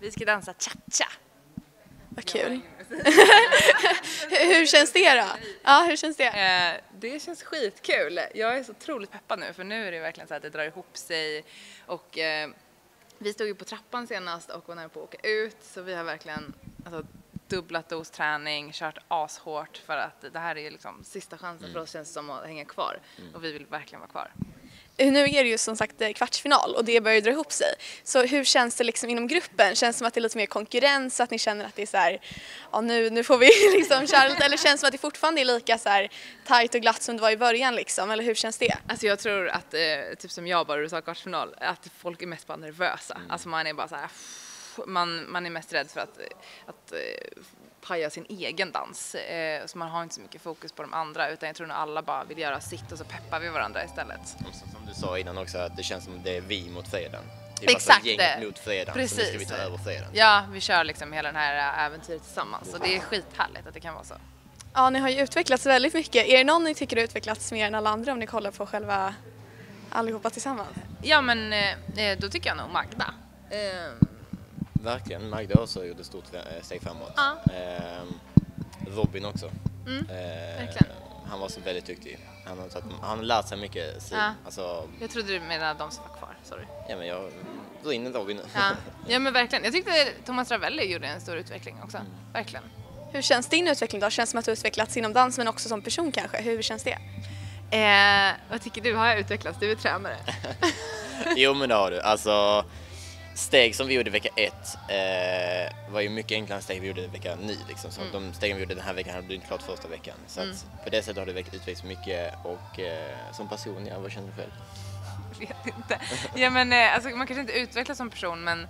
Vi ska dansa cha-cha. Vad kul. hur känns det då? Ja, hur känns det? Eh, det känns skitkul. Jag är så otroligt peppad nu för nu är det verkligen så att det drar ihop sig och eh, vi stod ju på trappan senast och var nära på att åka ut så vi har verkligen alltså, dubblat dos träning, kört ashårt för att det här är ju liksom sista chansen för oss känns det som att hänga kvar och vi vill verkligen vara kvar. Nu är det ju som sagt eh, kvartsfinal och det börjar dra ihop sig. Så hur känns det liksom inom gruppen? Känns det som att det är lite mer konkurrens, att ni känner att det är så här, ja nu, nu får vi liksom köra lite, eller känns det som att det fortfarande är lika så här tajt och glatt som det var i början liksom, eller hur känns det? Alltså jag tror att, eh, typ som jag bara, du sa kvartsfinal, att folk är mest bara nervösa. Alltså man är bara så här, man, man är mest rädd för att, att eh, paja sin egen dans. Eh, så man har inte så mycket fokus på de andra utan jag tror att alla bara vill göra sitt och så peppar vi varandra istället. Och så, som du sa innan också att det känns som det är vi mot fredagen. Det Exakt alltså gänget det. mot fredagen. Så nu ska vi Precis. ta över fredagen. Ja, vi kör liksom hela den här äh, äventyret tillsammans och det är skithärligt att det kan vara så. Ja, ni har ju utvecklats väldigt mycket. Är det någon ni tycker har utvecklats mer än alla andra om ni kollar på själva allihopa tillsammans? Ja men eh, då tycker jag nog Magda. Verkligen. Magda också gjorde stort eh, steg framåt. Ja. Ehm, Robin också. Mm, Ehm, verkligen. Han var så väldigt duktig. Han har, tagit, han har lärt sig mycket. Så, Ja. Alltså, jag trodde du menade de som var kvar, sorry. ja men jag drar in Robin nu. Ja. ja men verkligen, jag tyckte Thomas Ravelli gjorde en stor utveckling också, Mm. verkligen. Hur känns din utveckling då? Känns det som att du utvecklats inom dans men också som person kanske? Hur känns det? Eh, vad tycker du, har jag utvecklats? Du är tränare. jo men det har du. Alltså, steg som vi gjorde vecka ett eh, var ju mycket enklare än steg vi gjorde vecka nio. Liksom. Så de stegen vi gjorde den här veckan hade du inte klart första veckan. Så att på det sättet har du utvecklats mycket och eh, som person, ja, vad känner du själv? vet inte. Ja, men, eh, alltså, man kanske inte utvecklas som person men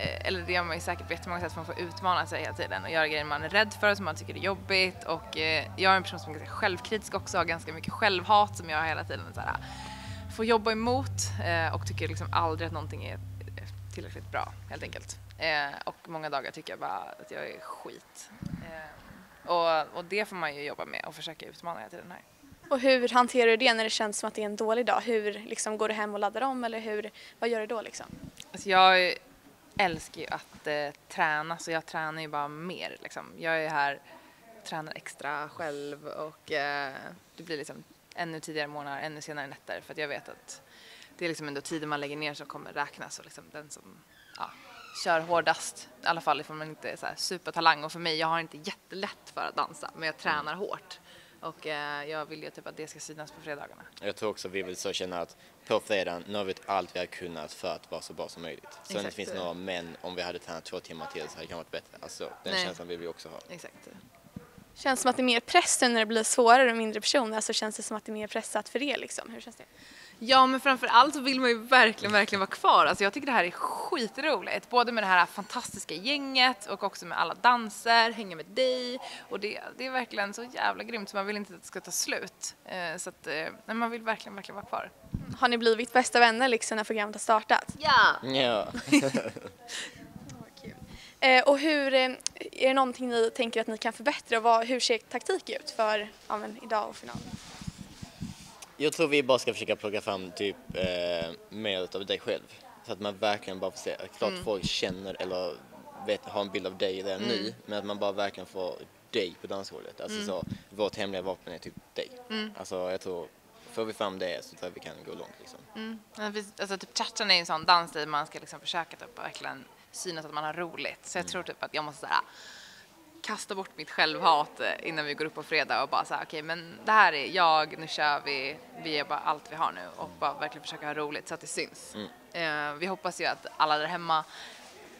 eh, eller det gör man ju säkert på jättemånga sätt för man får utmana sig hela tiden och göra grejer man är rädd för som man tycker är jobbigt och eh, jag är en person som är ganska självkritisk också har ganska mycket självhat som jag hela tiden så här, får jobba emot eh, och tycker liksom aldrig att någonting är tillräckligt bra helt enkelt. Eh, och många dagar tycker jag bara att jag är skit. Eh, och, och det får man ju jobba med och försöka utmana hela tiden här. Och hur hanterar du det när det känns som att det är en dålig dag? Hur liksom, går du hem och laddar om eller hur, vad gör du då liksom? Alltså jag älskar ju att eh, träna så jag tränar ju bara mer liksom. Jag är här, tränar extra själv och eh, det blir liksom ännu tidigare morgnar, ännu senare nätter för att jag vet att det är liksom ändå tiden man lägger ner som kommer räknas och liksom den som ja, kör hårdast, i alla fall ifall man inte är så här supertalang och för mig, jag har inte jättelätt för att dansa men jag tränar hårt och eh, jag vill ju typ att det ska synas på fredagarna. Jag tror också vi vill så känna att på fredagen, nu har vi allt vi har kunnat för att vara så bra som möjligt. Så det Exakt. finns några men om vi hade tränat två timmar till så hade det kanske varit bättre. Alltså den Nej. känslan vill vi också ha. Exakt. Känns det som att det är mer press nu när det blir svårare och mindre personer? Alltså känns det som att det är mer pressat för er liksom? Hur känns det? Ja, men framför allt så vill man ju verkligen, verkligen vara kvar. Alltså jag tycker det här är skitroligt. Både med det här fantastiska gänget och också med alla danser, hänga med dig. Och det, det är verkligen så jävla grymt så man vill inte att det ska ta slut. Eh, så att, eh, nej, man vill verkligen, verkligen vara kvar. Har ni blivit bästa vänner liksom när programmet har startat? Ja! Ja. Eh, och hur, är det någonting ni tänker att ni kan förbättra och vad, hur ser taktik ut för ja, men, idag och finalen? Jag tror vi bara ska försöka plocka fram typ eh, mer utav dig själv. Så att man verkligen bara får se, klart folk känner eller vet, har en bild av dig redan nu, men att man bara verkligen får dig på dansgolvet. Alltså så, vårt hemliga vapen är typ dig. Alltså jag tror, får vi fram det så tror jag vi kan gå långt liksom. Vi- Alltså typ cha-chan är ju en sån dans där man ska liksom försöka typ verkligen synas att man har roligt. Så jag tror typ att jag måste såhär kasta bort mitt självhat eh, innan vi går upp på fredag och bara säga okej men det här är jag, nu kör vi, vi är bara allt vi har nu och bara verkligen försöka ha roligt så att det syns. Eh, vi hoppas ju att alla där hemma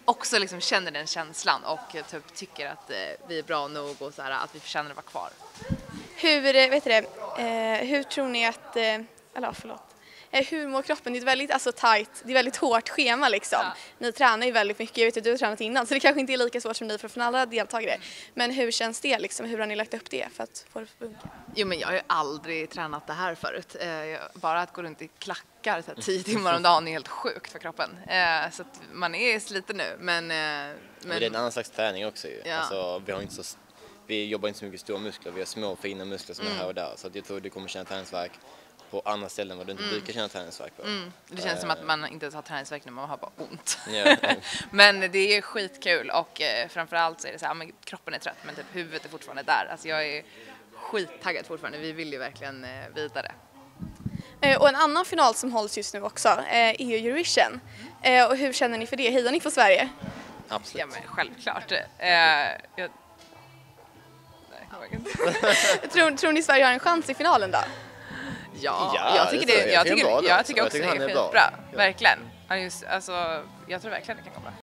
också liksom känner den känslan och eh, typ tycker att vi är bra nog och så här, att vi förtjänar att vara kvar. Hur, vet du det, hur tror ni att, eller förlåt, hur mår kroppen? Det är ett väldigt alltså, tight, det är väldigt hårt schema liksom. Ja. Ni tränar ju väldigt mycket, jag vet att du har tränat innan så det kanske inte är lika svårt som ni för från alla deltagare. Men hur känns det liksom? Hur har ni lagt upp det för att få det att funka? Jo men jag har ju aldrig tränat det här förut. Eh, bara att gå runt i klackar så här, tio timmar om dagen är helt sjukt för kroppen. Eh, så att man är sliten nu men... Eh, Men men det är en annan slags träning också ju. Ja. Alltså, vi, har inte så, vi jobbar inte så mycket stora muskler, vi har små fina muskler som Mm. är här och där. Så att jag tror du kommer känna träningsvärk på andra ställen vad du inte brukar känna träningsvärk på. Mm. Det känns som att man inte ens har träningsvärk när man har bara ont. Ja. men det är skitkul och eh, framförallt så är det så här, men kroppen är trött men typ huvudet är fortfarande där. Alltså jag är skittaggad fortfarande. Vi vill ju verkligen eh, vidare. Eh, Och en annan final som hålls just nu också eh, är ju Eurovision. Eh, Och hur känner ni för det? Hejar ni på Sverige? Absolut. Ja men självklart. Eh, jag... Nej, jag. Tror, tror ni Sverige har en chans i finalen då? Ja, Ja, jag tycker det det, jag. jag Jag tycker tycker, jag tycker Jag också tycker det han är är bra. skitbra. Verkligen. Just, alltså, jag tror verkligen det kan gå bra.